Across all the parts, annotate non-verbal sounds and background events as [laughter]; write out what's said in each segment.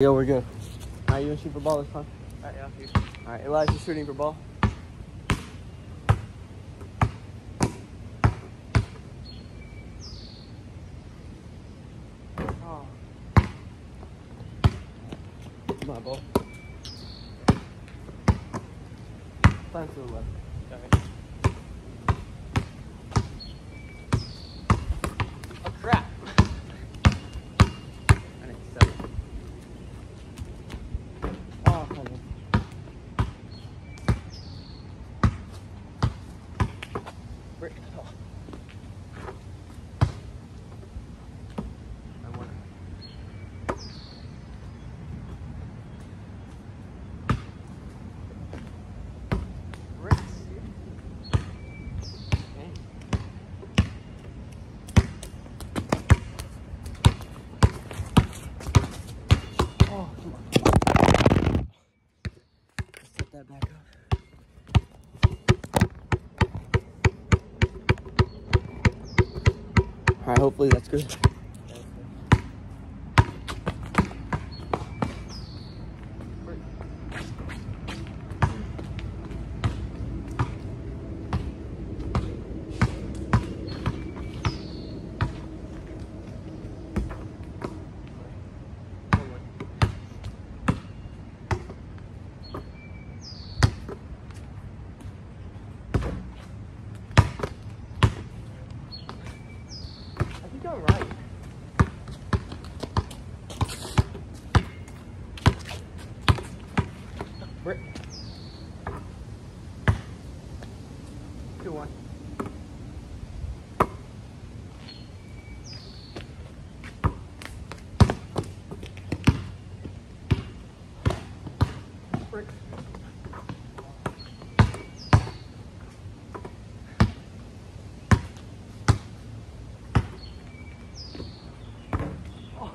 Yo, we're good. All right, you want to shoot for ball this time? Alright, yeah, here. All right, Elijah's shooting for ball. Oh. Come on, ball. Find to the left. Sorry. Oh crap! I need seven. Oh, come on. Where? Oh. I want Bricks. Okay. Oh, come on. Set that back up. All right, hopefully that's good. I right. Brick. Two one. Brick. Oh,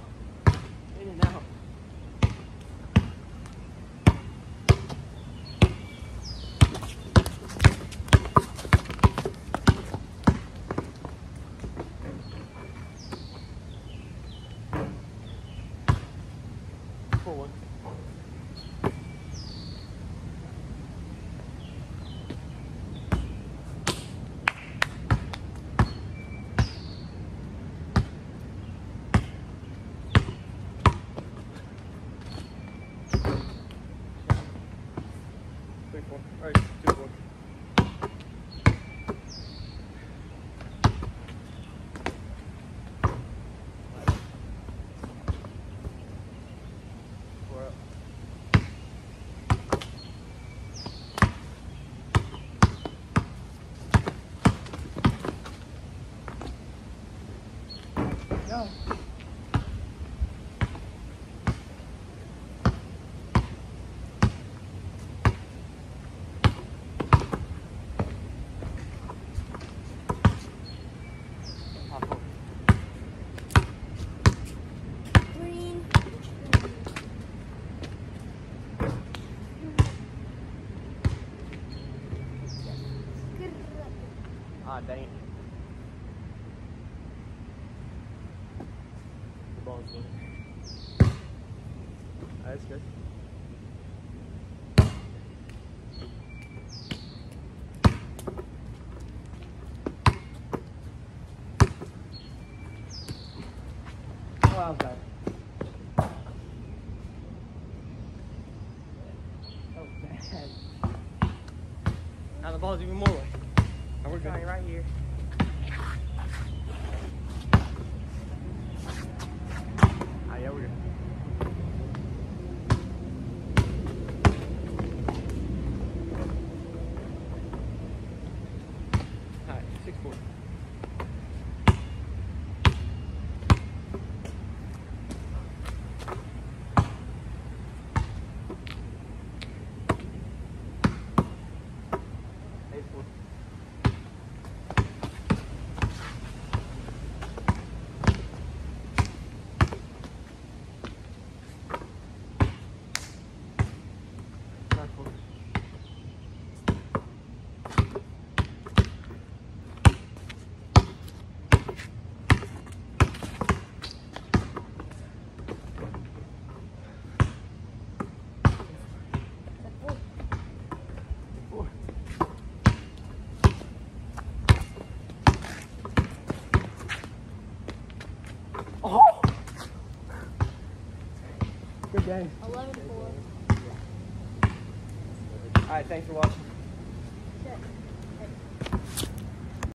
in and out. Four one. Four. All right, two. Four. No. Ah, dang. The ball's good. That's good. Oh, that bad. Oh, [laughs] bad. Now the ball's even more. Now we're good. right here. Ah, yeah, we're good. Alright, six four. Oh! Good game. 11 4. All right, thanks for watching. Check.